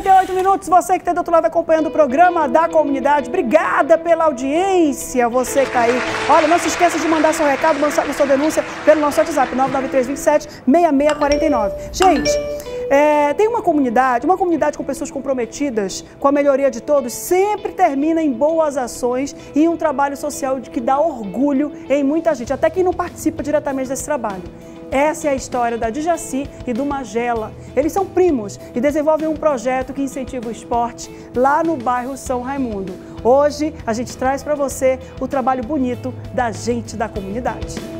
38 minutos, você que está do outro lado acompanhando o programa da comunidade, obrigada pela audiência, você que está aí. Olha, não se esqueça de mandar seu recado, mandar sua denúncia pelo nosso WhatsApp, 99327 6649. Gente, é, tem uma comunidade, uma comunidade com pessoas comprometidas com a melhoria de todos, sempre termina em boas ações e um trabalho social que dá orgulho em muita gente, até quem não participa diretamente desse trabalho. Essa é a história da Dijaci e do Magela. Eles são primos e desenvolvem um projeto que incentiva o esporte lá no bairro São Raimundo. Hoje a gente traz para você o trabalho bonito da gente da comunidade.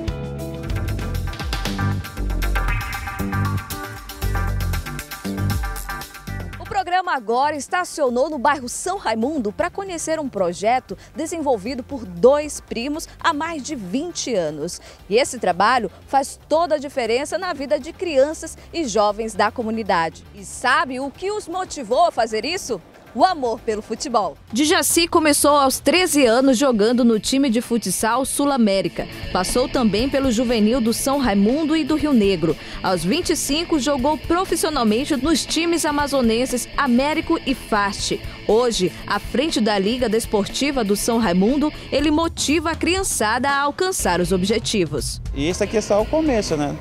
Programa agora estacionou no bairro São Raimundo para conhecer um projeto desenvolvido por dois primos há mais de 20 anos. E esse trabalho faz toda a diferença na vida de crianças e jovens da comunidade. E sabe o que os motivou a fazer isso? O amor pelo futebol. Djaci começou aos 13 anos jogando no time de futsal Sul América. Passou também pelo juvenil do São Raimundo e do Rio Negro. Aos 25, jogou profissionalmente nos times amazonenses Américo e Fast. Hoje, à frente da Liga Desportiva do São Raimundo, ele motiva a criançada a alcançar os objetivos. E isso aqui é só o começo, né?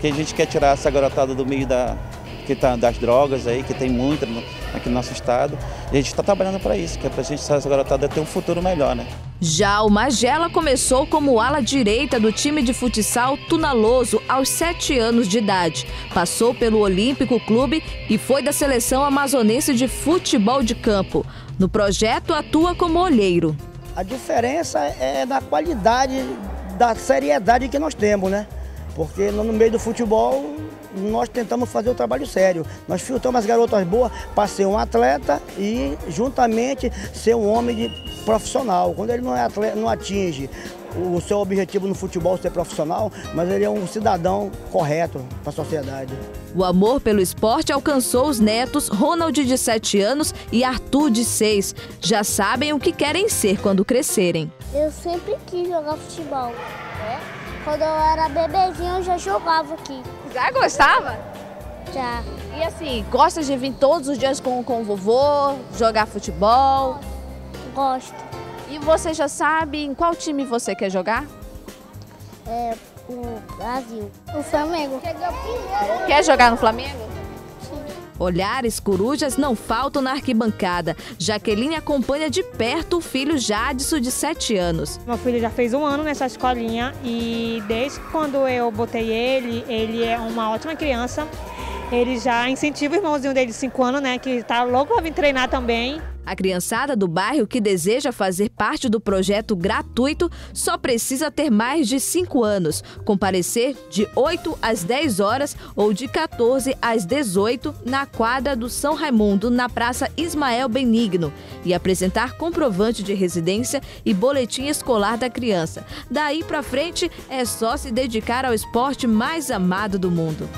Que a gente quer tirar essa garotada do meio da, que tá, das drogas aí, que tem muita aqui no nosso estado. E a gente está trabalhando para isso, que é para a gente, essa garotada ter um futuro melhor, né? Já o Magela começou como ala direita do time de futsal Tunaloso aos 7 anos de idade. Passou pelo Olímpico Clube e foi da seleção amazonense de futebol de campo. No projeto atua como olheiro. A diferença é na qualidade da seriedade que nós temos, né? Porque no meio do futebol nós tentamos fazer o trabalho sério. Nós filtramos as garotas boas para ser um atleta e juntamente ser um homem de profissional. Quando ele não, é atleta, não atinge o seu objetivo no futebol ser profissional, mas ele é um cidadão correto para a sociedade. O amor pelo esporte alcançou os netos Ronald de 7 anos e Arthur de 6. Já sabem o que querem ser quando crescerem. Eu sempre quis jogar futebol. É? Quando eu era bebezinho, eu já jogava aqui. Já gostava? Já. E assim, gosta de vir todos os dias com, com o vovô, jogar futebol? Gosto. E você já sabe em qual time você quer jogar? É, o Brasil. O Flamengo. Quer jogar no Flamengo? Olhares corujas não faltam na arquibancada. Jaqueline acompanha de perto o filho Jadson, de 7 anos. Meu filho já fez um ano nessa escolinha e desde quando eu botei ele, ele é uma ótima criança. Ele já incentiva o irmãozinho dele de 5 anos, né, que está louco para vir treinar também. A criançada do bairro que deseja fazer parte do projeto gratuito só precisa ter mais de 5 anos, comparecer de 8 às 10 horas ou de 14 às 18 na quadra do São Raimundo, na Praça Ismael Benigno, e apresentar comprovante de residência e boletim escolar da criança. Daí para frente é só se dedicar ao esporte mais amado do mundo.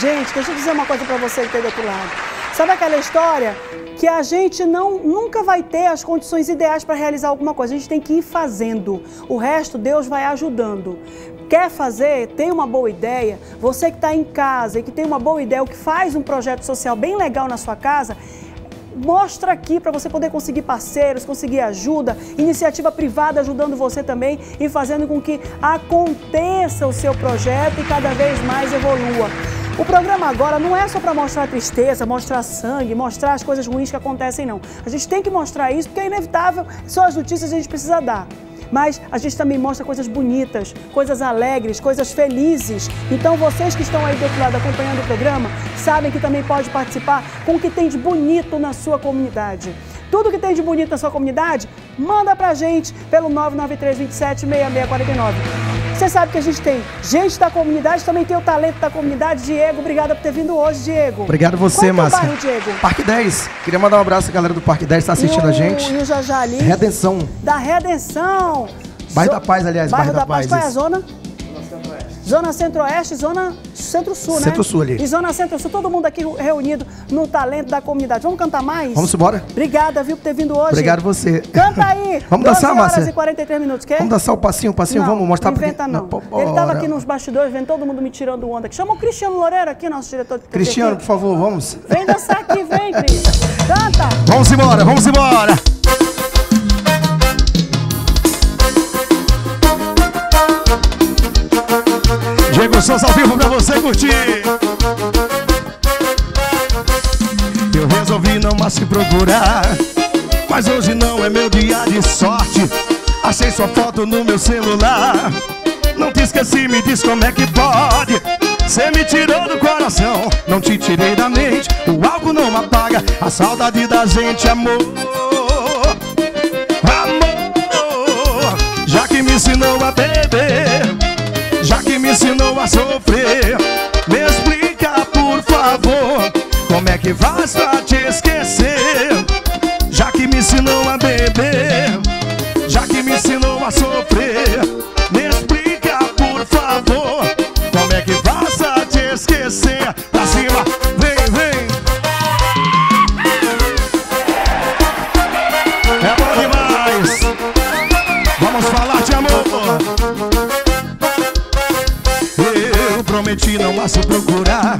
Gente, deixa eu dizer uma coisa para você que está do outro lado. Sabe aquela história que a gente não nunca vai ter as condições ideais para realizar alguma coisa. A gente tem que ir fazendo. O resto Deus vai ajudando. Quer fazer? Tem uma boa ideia? Você que está em casa e que tem uma boa ideia, ou que faz um projeto social bem legal na sua casa, mostra aqui para você poder conseguir parceiros, conseguir ajuda, iniciativa privada ajudando você também e fazendo com que aconteça o seu projeto e cada vez mais evolua. O programa agora não é só para mostrar tristeza, mostrar sangue, mostrar as coisas ruins que acontecem, não. A gente tem que mostrar isso porque é inevitável, só as notícias a gente precisa dar. Mas a gente também mostra coisas bonitas, coisas alegres, coisas felizes. Então vocês que estão aí do outro lado acompanhando o programa, sabem que também pode participar com o que tem de bonito na sua comunidade. Tudo que tem de bonito na sua comunidade, manda pra gente pelo 993 27 6649. Você sabe que a gente tem gente da comunidade, também tem o talento da comunidade. Diego, obrigada por ter vindo hoje, Diego. Obrigado você, Qual Márcia. É bairro, Diego? Parque 10. Queria mandar um abraço à galera do Parque 10 que está assistindo o, a gente. E o Jajá ali. Redenção. Da Redenção. Bairro da Paz, aliás, Bairro, Bairro da, da Paz. Paz. Qual é a zona? Zona Centro-Oeste Zona Centro-Sul, né? Centro-Sul ali. E Zona Centro-Sul, todo mundo aqui reunido no talento da comunidade. Vamos cantar mais? Vamos embora? Obrigada, viu, por ter vindo hoje. Obrigado você. Canta aí. Vamos 12 dançar, horas Márcia? e 43 minutos, quer? Vamos dançar o passinho, o passinho, não, vamos mostrar não pra inventa não. Pô, Ele tava aqui nos bastidores, vendo todo mundo me tirando onda aqui. Chama o Cristiano Loureiro aqui, nosso diretor de TV Cristiano, aqui. por favor, vamos. Vem dançar aqui, vem, Cris. Canta. Vamos embora, vamos embora. Souza ao vivo pra você curtir. Eu resolvi não mais se procurar. Mas hoje não é meu dia de sorte. Achei sua foto no meu celular. Não te esqueci, me diz como é que pode. Cê me tirou do coração, não te tirei da mente. O álcool não apaga a saudade da gente. Amor, sofrer, me explica, por favor, como é que faz pra te esquecer. Já que me ensinou a beber, já que me ensinou a sofrer, prometi não mais se procurar.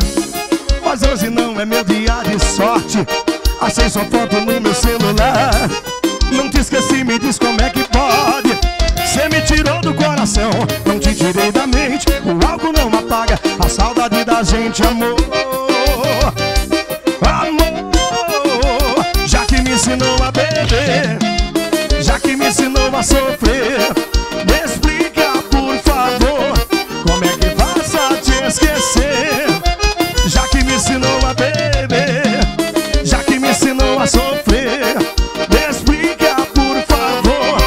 Mas hoje não é meu dia de sorte. Achei sua foto no meu celular. Não te esqueci, me diz como é que pode. Cê me tirou do coração, não te tirei da mente. O álcool não apaga a saudade da gente, amor. Amor, já que me ensinou a beber, já que me ensinou a sofrer, esquecer. Já que me ensinou a beber, já que me ensinou a sofrer, me explica, por favor,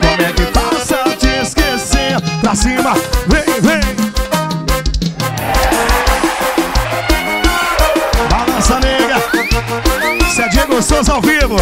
como é que faça te esquecer. Pra cima, vem, vem. Balança nega, se é Souza ao vivo,